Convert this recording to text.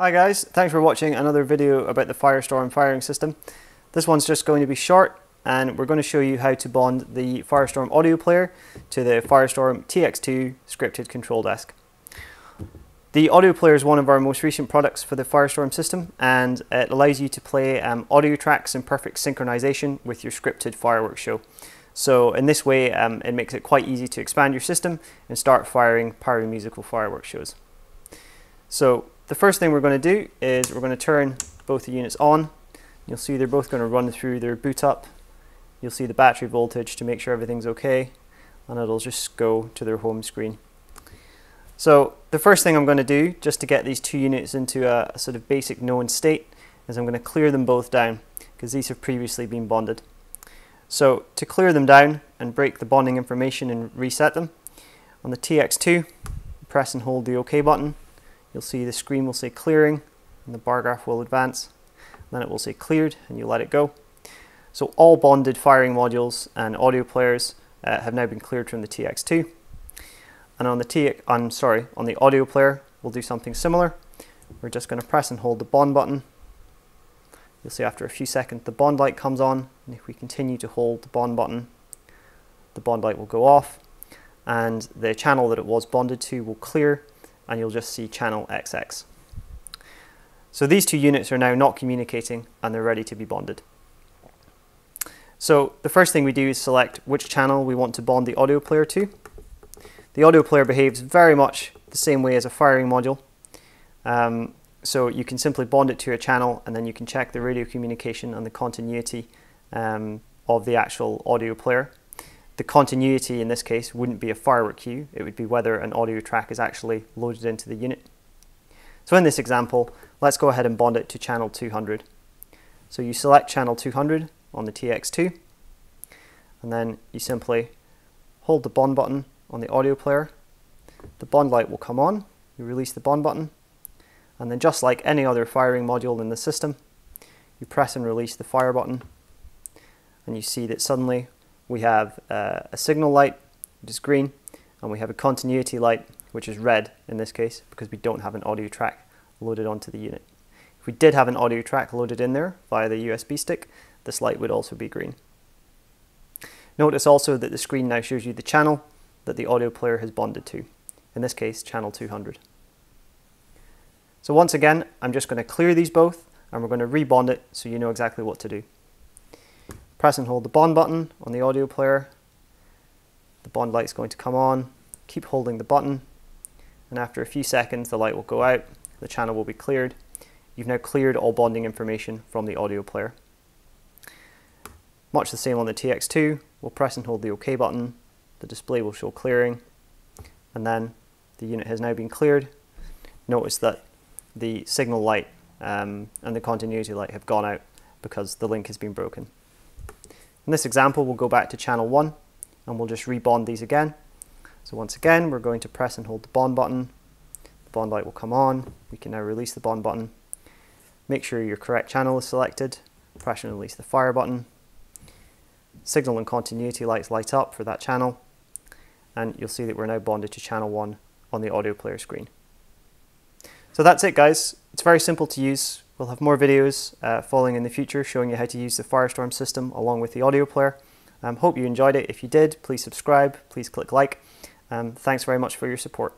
Hi guys, thanks for watching another video about the Firestorm firing system. This one's just going to be short and we're going to show you how to bond the Firestorm audio player to the Firestorm TX2 scripted control desk. The audio player is one of our most recent products for the Firestorm system and it allows you to play um, audio tracks in perfect synchronization with your scripted fireworks show. So in this way um, it makes it quite easy to expand your system and start firing pyro-musical fireworks shows. So the first thing we're going to do is we're going to turn both the units on. You'll see they're both going to run through their boot up. You'll see the battery voltage to make sure everything's okay and it'll just go to their home screen. So the first thing I'm going to do just to get these two units into a, a sort of basic known state is I'm going to clear them both down because these have previously been bonded. So to clear them down and break the bonding information and reset them, on the TX2 press and hold the OK button you'll see the screen will say clearing and the bar graph will advance. Then it will say cleared and you let it go. So all bonded firing modules and audio players uh, have now been cleared from the TX2. And on the T, I'm sorry, on the audio player, we'll do something similar. We're just going to press and hold the bond button. You'll see after a few seconds the bond light comes on, and if we continue to hold the bond button, the bond light will go off, and the channel that it was bonded to will clear, and you'll just see channel XX. So these two units are now not communicating and they're ready to be bonded. So the first thing we do is select which channel we want to bond the audio player to. The audio player behaves very much the same way as a firing module. Um, so you can simply bond it to a channel and then you can check the radio communication and the continuity um, of the actual audio player the continuity in this case wouldn't be a firework cue, it would be whether an audio track is actually loaded into the unit. So in this example, let's go ahead and bond it to channel 200. So you select channel 200 on the TX2, and then you simply hold the bond button on the audio player. The bond light will come on, you release the bond button, and then just like any other firing module in the system, you press and release the fire button, and you see that suddenly we have uh, a signal light, which is green, and we have a continuity light, which is red in this case, because we don't have an audio track loaded onto the unit. If we did have an audio track loaded in there via the USB stick, this light would also be green. Notice also that the screen now shows you the channel that the audio player has bonded to, in this case channel 200. So once again, I'm just going to clear these both and we're going to rebond it so you know exactly what to do. Press and hold the bond button on the audio player. The bond light is going to come on. Keep holding the button. And after a few seconds, the light will go out. The channel will be cleared. You've now cleared all bonding information from the audio player. Much the same on the TX2. We'll press and hold the OK button. The display will show clearing. And then the unit has now been cleared. Notice that the signal light um, and the continuity light have gone out because the link has been broken. In this example, we'll go back to channel 1 and we'll just rebond these again. So once again, we're going to press and hold the bond button. The bond light will come on. We can now release the bond button. Make sure your correct channel is selected. Press and release the fire button. Signal and continuity lights light up for that channel. And you'll see that we're now bonded to channel 1 on the audio player screen. So that's it guys. It's very simple to use. We'll have more videos uh, following in the future showing you how to use the Firestorm system along with the audio player. Um, hope you enjoyed it. If you did, please subscribe, please click like. Um, thanks very much for your support.